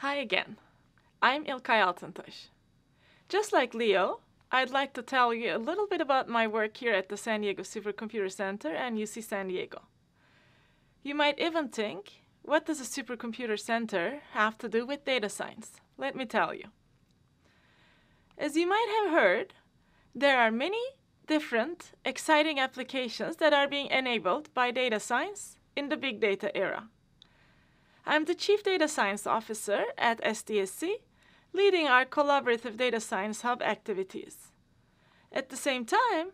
Hi again. I'm Ilkay Altintas. Just like Leo, I'd like to tell you a little bit about my work here at the San Diego Supercomputer Center and UC San Diego. You might even think, what does a supercomputer center have to do with data science? Let me tell you. As you might have heard, there are many different exciting applications that are being enabled by data science in the big data era. I'm the Chief Data Science Officer at SDSC, leading our collaborative data science hub activities. At the same time,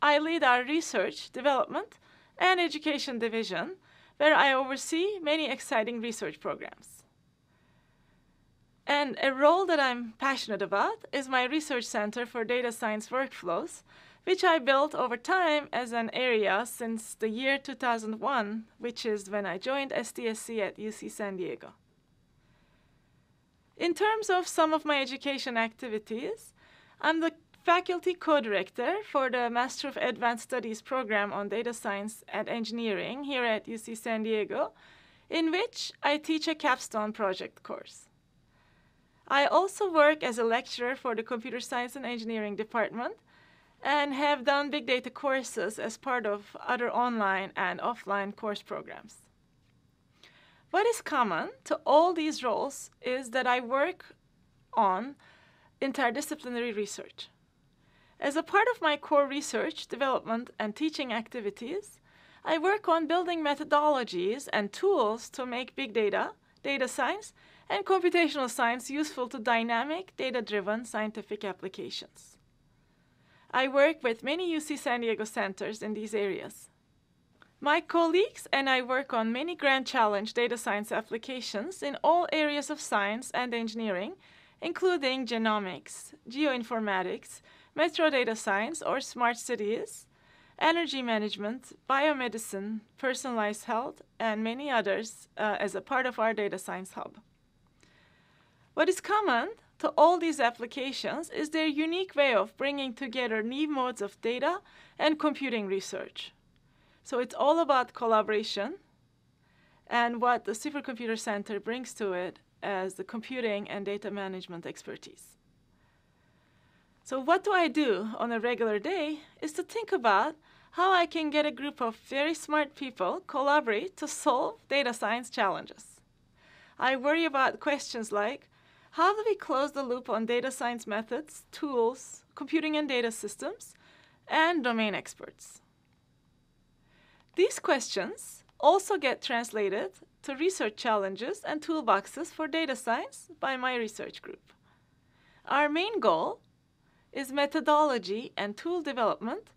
I lead our research, development, and education division, where I oversee many exciting research programs. And a role that I'm passionate about is my research center for data science workflows, which I built over time as an area since the year 2001, which is when I joined SDSC at UC San Diego. In terms of some of my education activities, I'm the faculty co-director for the Master of Advanced Studies program on data science and engineering here at UC San Diego, in which I teach a capstone project course. I also work as a lecturer for the Computer Science and Engineering department and have done big data courses as part of other online and offline course programs. What is common to all these roles is that I work on interdisciplinary research. As a part of my core research, development, and teaching activities, I work on building methodologies and tools to make big data, data science, and computational science useful to dynamic, data driven scientific applications. I work with many UC San Diego centers in these areas. My colleagues and I work on many Grand Challenge data science applications in all areas of science and engineering, including genomics, geoinformatics, metro data science or smart cities, energy management, biomedicine, personalized health, and many others uh, as a part of our data science hub. What is common to all these applications is their unique way of bringing together new modes of data and computing research. So it's all about collaboration and what the Supercomputer Center brings to it as the computing and data management expertise. So what do I do on a regular day is to think about how I can get a group of very smart people collaborate to solve data science challenges. I worry about questions like how do we close the loop on data science methods, tools, computing and data systems, and domain experts? These questions also get translated to research challenges and toolboxes for data science by my research group. Our main goal is methodology and tool development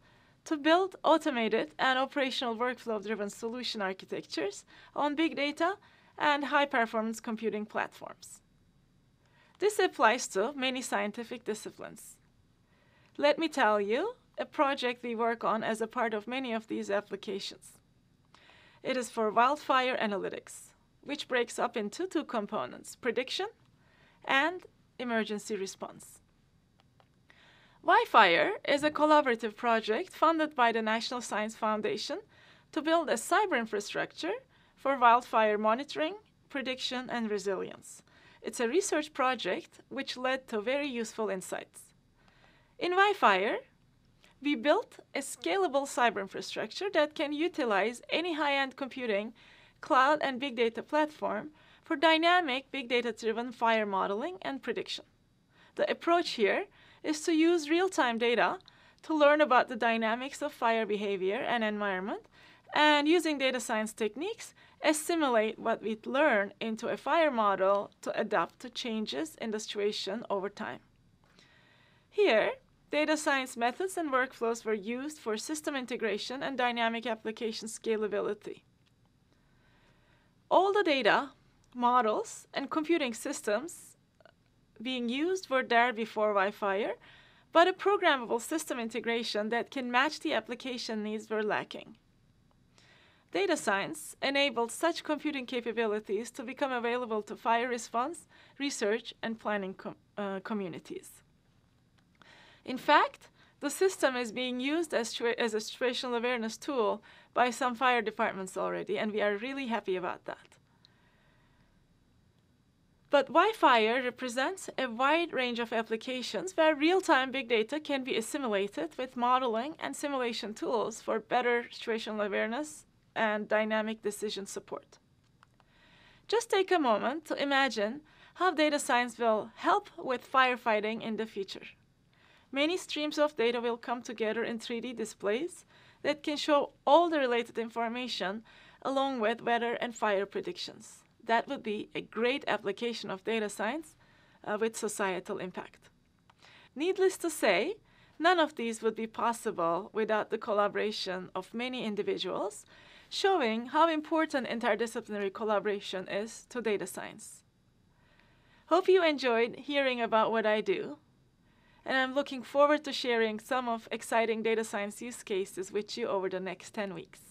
to build automated and operational workflow-driven solution architectures on big data and high-performance computing platforms. This applies to many scientific disciplines. Let me tell you a project we work on as a part of many of these applications. It is for wildfire analytics, which breaks up into two components, prediction and emergency response. WIFIRE is a collaborative project funded by the National Science Foundation to build a cyber infrastructure for wildfire monitoring, prediction, and resilience it's a research project which led to very useful insights. In WIFIRE, we built a scalable cyber infrastructure that can utilize any high-end computing, cloud, and big data platform for dynamic big data-driven fire modeling and prediction. The approach here is to use real-time data to learn about the dynamics of fire behavior and environment, and using data science techniques, assimilate what we learn into a fire model to adapt to changes in the situation over time. Here, data science methods and workflows were used for system integration and dynamic application scalability. All the data, models, and computing systems being used were there before WIFIRE, but a programmable system integration that can match the application needs were lacking. Data science enabled such computing capabilities to become available to fire response, research, and planning com uh, communities. In fact, the system is being used as, as a situational awareness tool by some fire departments already, and we are really happy about that. But WIFIRE represents a wide range of applications where real-time big data can be assimilated with modeling and simulation tools for better situational awareness and dynamic decision support. Just take a moment to imagine how data science will help with firefighting in the future. Many streams of data will come together in 3D displays that can show all the related information along with weather and fire predictions that would be a great application of data science uh, with societal impact. Needless to say, none of these would be possible without the collaboration of many individuals, showing how important interdisciplinary collaboration is to data science. Hope you enjoyed hearing about what I do, and I'm looking forward to sharing some of exciting data science use cases with you over the next 10 weeks.